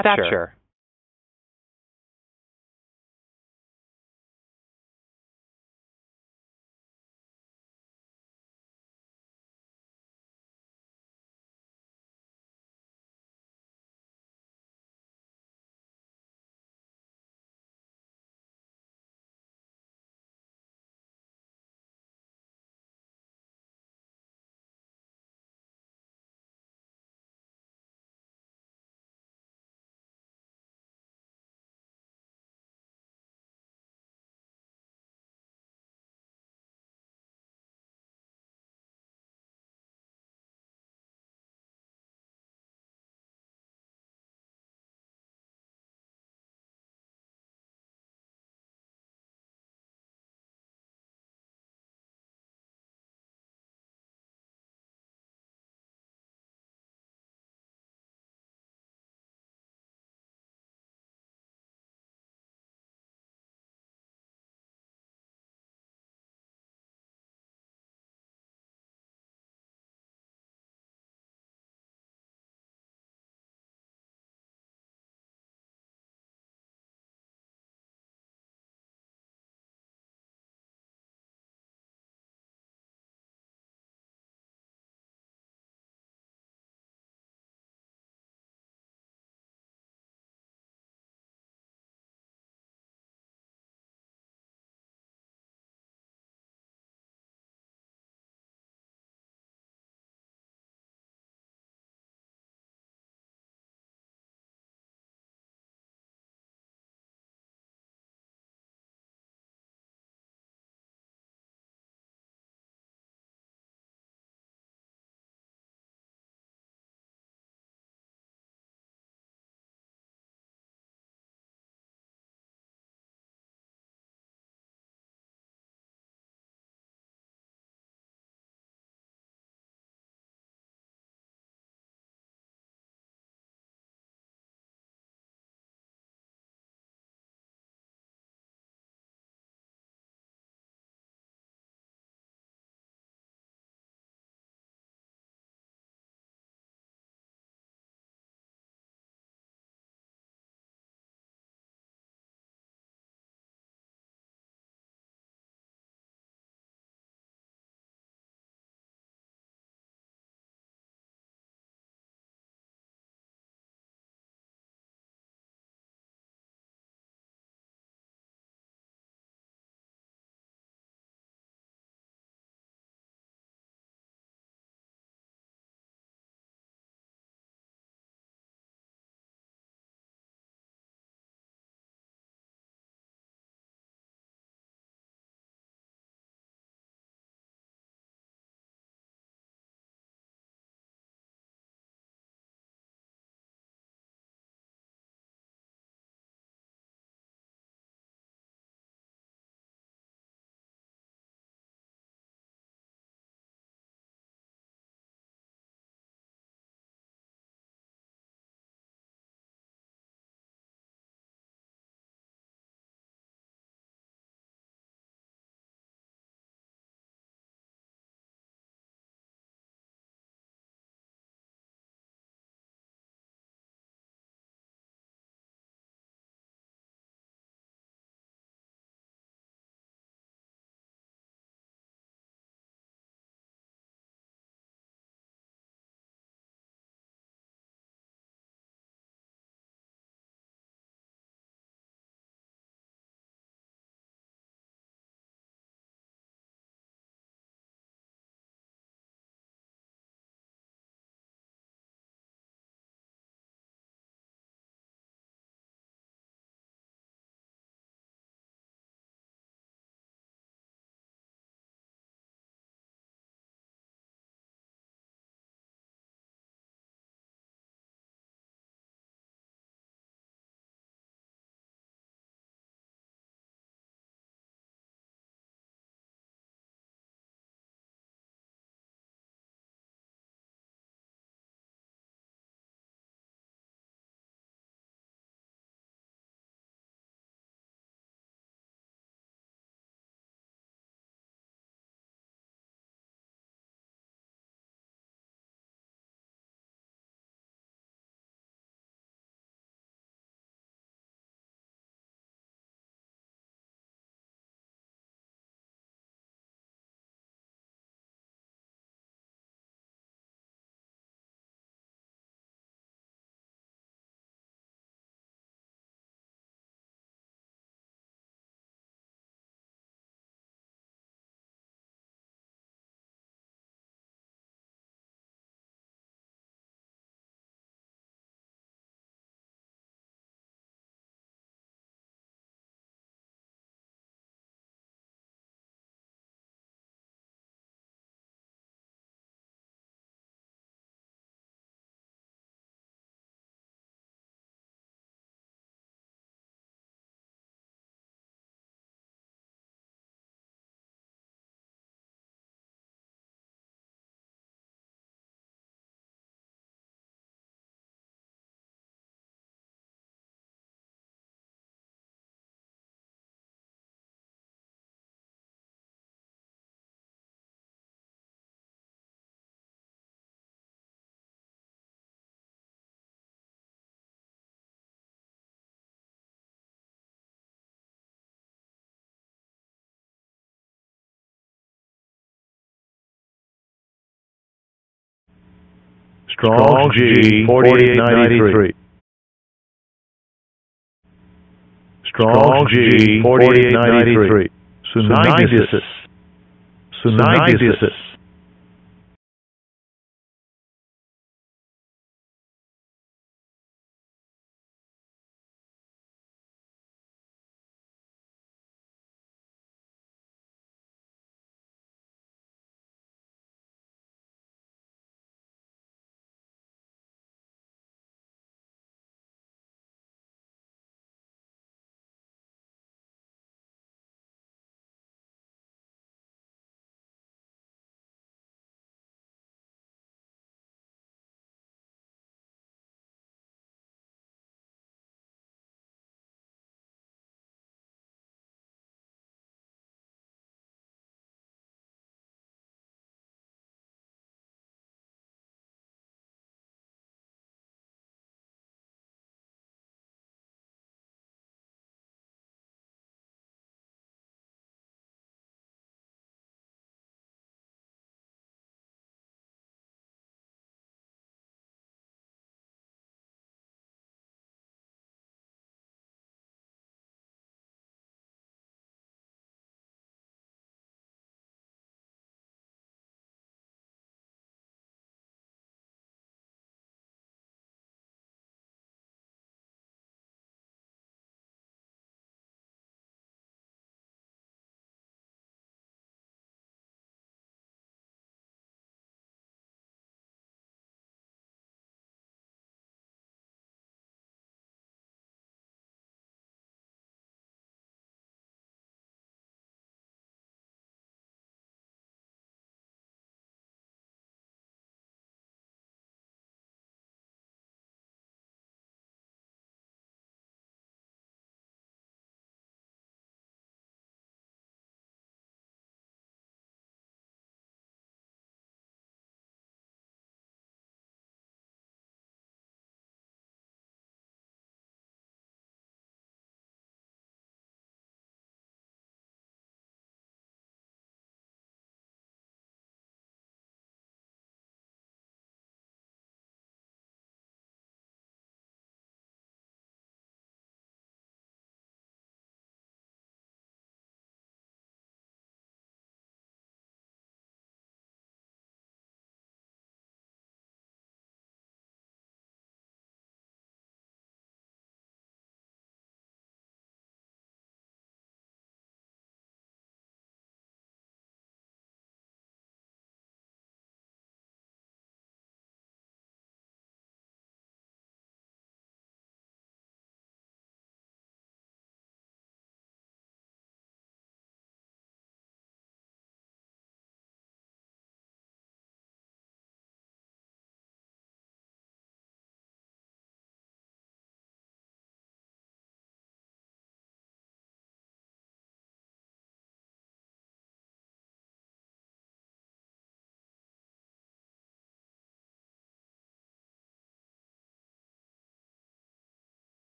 stature Strong G 4893. Strong G 4893. Sunnitis. Sunnitis.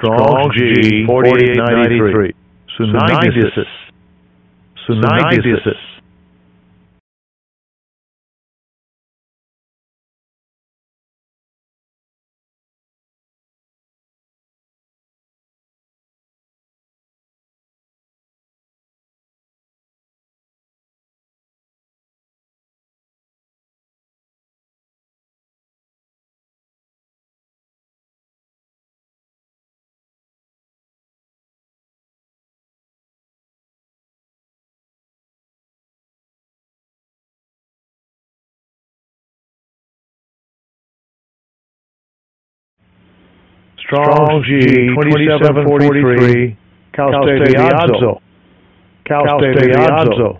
Strong G 4893. Sunnidisis. Strong G 2743. Calstaviazzo. Calstaviazzo.